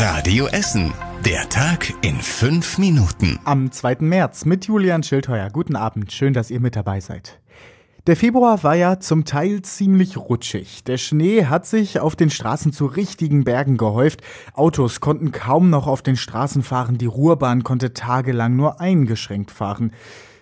Radio Essen. Der Tag in fünf Minuten. Am 2. März mit Julian Schildheuer. Guten Abend. Schön, dass ihr mit dabei seid. Der Februar war ja zum Teil ziemlich rutschig. Der Schnee hat sich auf den Straßen zu richtigen Bergen gehäuft. Autos konnten kaum noch auf den Straßen fahren. Die Ruhrbahn konnte tagelang nur eingeschränkt fahren.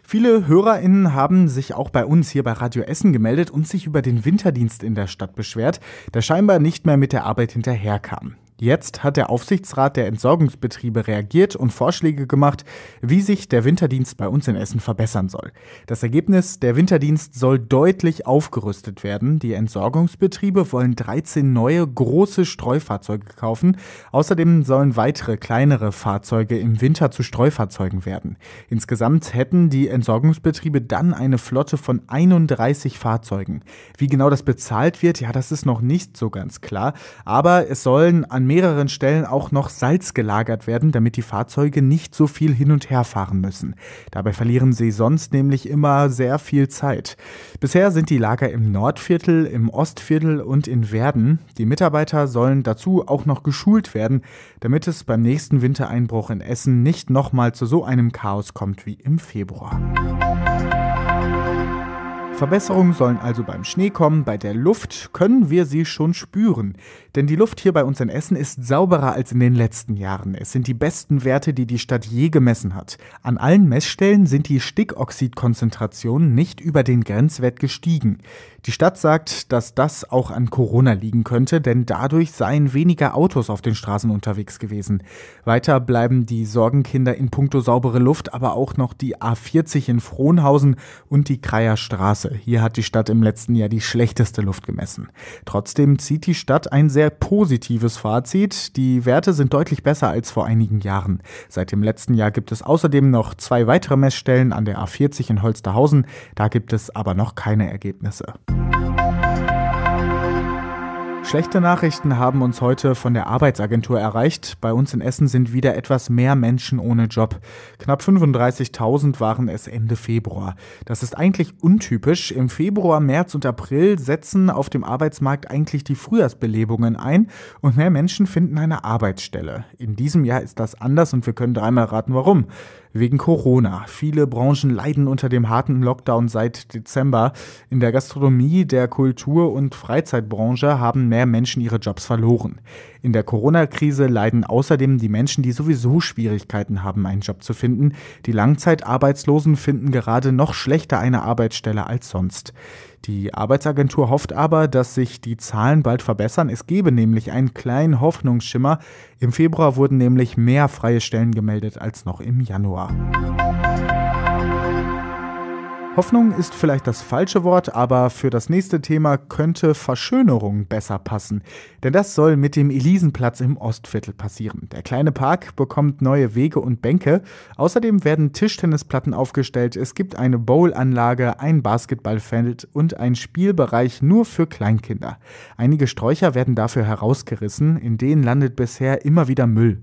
Viele HörerInnen haben sich auch bei uns hier bei Radio Essen gemeldet und sich über den Winterdienst in der Stadt beschwert, der scheinbar nicht mehr mit der Arbeit hinterherkam. Jetzt hat der Aufsichtsrat der Entsorgungsbetriebe reagiert und Vorschläge gemacht, wie sich der Winterdienst bei uns in Essen verbessern soll. Das Ergebnis, der Winterdienst soll deutlich aufgerüstet werden. Die Entsorgungsbetriebe wollen 13 neue große Streufahrzeuge kaufen. Außerdem sollen weitere kleinere Fahrzeuge im Winter zu Streufahrzeugen werden. Insgesamt hätten die Entsorgungsbetriebe dann eine Flotte von 31 Fahrzeugen. Wie genau das bezahlt wird, ja, das ist noch nicht so ganz klar. Aber es sollen an mehreren Stellen auch noch Salz gelagert werden, damit die Fahrzeuge nicht so viel hin und her fahren müssen. Dabei verlieren sie sonst nämlich immer sehr viel Zeit. Bisher sind die Lager im Nordviertel, im Ostviertel und in Werden. Die Mitarbeiter sollen dazu auch noch geschult werden, damit es beim nächsten Wintereinbruch in Essen nicht nochmal zu so einem Chaos kommt wie im Februar. Verbesserungen sollen also beim Schnee kommen. Bei der Luft können wir sie schon spüren. Denn die Luft hier bei uns in Essen ist sauberer als in den letzten Jahren. Es sind die besten Werte, die die Stadt je gemessen hat. An allen Messstellen sind die Stickoxidkonzentrationen nicht über den Grenzwert gestiegen. Die Stadt sagt, dass das auch an Corona liegen könnte, denn dadurch seien weniger Autos auf den Straßen unterwegs gewesen. Weiter bleiben die Sorgenkinder in puncto saubere Luft, aber auch noch die A40 in Frohnhausen und die Kreier Straße. Hier hat die Stadt im letzten Jahr die schlechteste Luft gemessen. Trotzdem zieht die Stadt ein sehr positives Fazit. Die Werte sind deutlich besser als vor einigen Jahren. Seit dem letzten Jahr gibt es außerdem noch zwei weitere Messstellen an der A40 in Holsterhausen. Da gibt es aber noch keine Ergebnisse. Schlechte Nachrichten haben uns heute von der Arbeitsagentur erreicht. Bei uns in Essen sind wieder etwas mehr Menschen ohne Job. Knapp 35.000 waren es Ende Februar. Das ist eigentlich untypisch. Im Februar, März und April setzen auf dem Arbeitsmarkt eigentlich die Frühjahrsbelebungen ein und mehr Menschen finden eine Arbeitsstelle. In diesem Jahr ist das anders und wir können dreimal raten, warum wegen Corona. Viele Branchen leiden unter dem harten Lockdown seit Dezember. In der Gastronomie, der Kultur- und Freizeitbranche haben mehr Menschen ihre Jobs verloren. In der Corona-Krise leiden außerdem die Menschen, die sowieso Schwierigkeiten haben, einen Job zu finden. Die Langzeitarbeitslosen finden gerade noch schlechter eine Arbeitsstelle als sonst. Die Arbeitsagentur hofft aber, dass sich die Zahlen bald verbessern. Es gebe nämlich einen kleinen Hoffnungsschimmer. Im Februar wurden nämlich mehr freie Stellen gemeldet als noch im Januar. Hoffnung ist vielleicht das falsche Wort, aber für das nächste Thema könnte Verschönerung besser passen. Denn das soll mit dem Elisenplatz im Ostviertel passieren. Der kleine Park bekommt neue Wege und Bänke. Außerdem werden Tischtennisplatten aufgestellt. Es gibt eine Bowlanlage, ein Basketballfeld und ein Spielbereich nur für Kleinkinder. Einige Sträucher werden dafür herausgerissen. In denen landet bisher immer wieder Müll.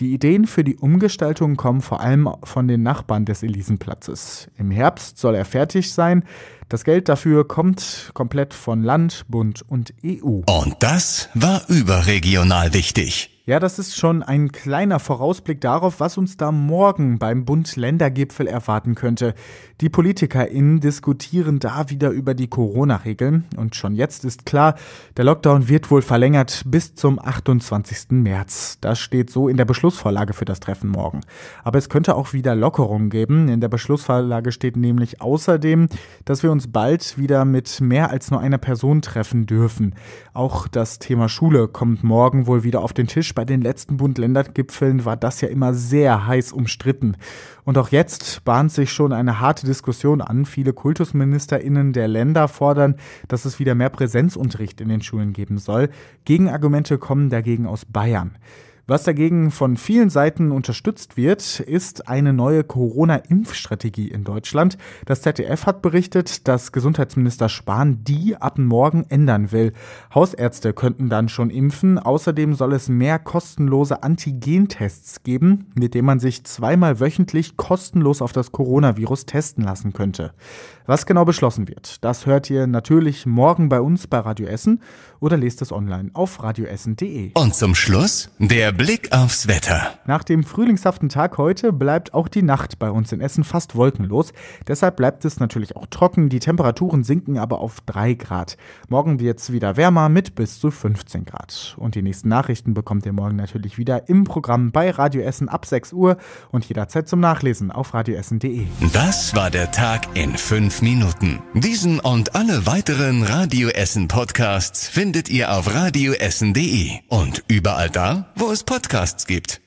Die Ideen für die Umgestaltung kommen vor allem von den Nachbarn des Elisenplatzes. Im Herbst soll er fertig sein. Das Geld dafür kommt komplett von Land, Bund und EU. Und das war überregional wichtig. Ja, das ist schon ein kleiner Vorausblick darauf, was uns da morgen beim Bund-Länder-Gipfel erwarten könnte. Die PolitikerInnen diskutieren da wieder über die Corona-Regeln. Und schon jetzt ist klar, der Lockdown wird wohl verlängert bis zum 28. März. Das steht so in der Beschlussvorlage für das Treffen morgen. Aber es könnte auch wieder Lockerungen geben. In der Beschlussvorlage steht nämlich außerdem, dass wir uns bald wieder mit mehr als nur einer Person treffen dürfen. Auch das Thema Schule kommt morgen wohl wieder auf den Tisch bei den letzten Bund-Länder-Gipfeln war das ja immer sehr heiß umstritten. Und auch jetzt bahnt sich schon eine harte Diskussion an. Viele KultusministerInnen der Länder fordern, dass es wieder mehr Präsenzunterricht in den Schulen geben soll. Gegenargumente kommen dagegen aus Bayern. Was dagegen von vielen Seiten unterstützt wird, ist eine neue Corona-Impfstrategie in Deutschland. Das ZDF hat berichtet, dass Gesundheitsminister Spahn die ab morgen ändern will. Hausärzte könnten dann schon impfen. Außerdem soll es mehr kostenlose Antigentests geben, mit denen man sich zweimal wöchentlich kostenlos auf das Coronavirus testen lassen könnte. Was genau beschlossen wird, das hört ihr natürlich morgen bei uns bei Radio Essen oder lest es online auf radioessen.de. Und zum Schluss der Blick aufs Wetter. Nach dem frühlingshaften Tag heute bleibt auch die Nacht bei uns in Essen fast wolkenlos. Deshalb bleibt es natürlich auch trocken. Die Temperaturen sinken aber auf 3 Grad. Morgen wird es wieder wärmer mit bis zu 15 Grad. Und die nächsten Nachrichten bekommt ihr morgen natürlich wieder im Programm bei Radio Essen ab 6 Uhr und jederzeit zum Nachlesen auf radioessen.de. Das war der Tag in 5 Minuten. Diesen und alle weiteren Radio Essen Podcasts findet ihr auf radioessen.de und überall da, wo es Podcasts gibt.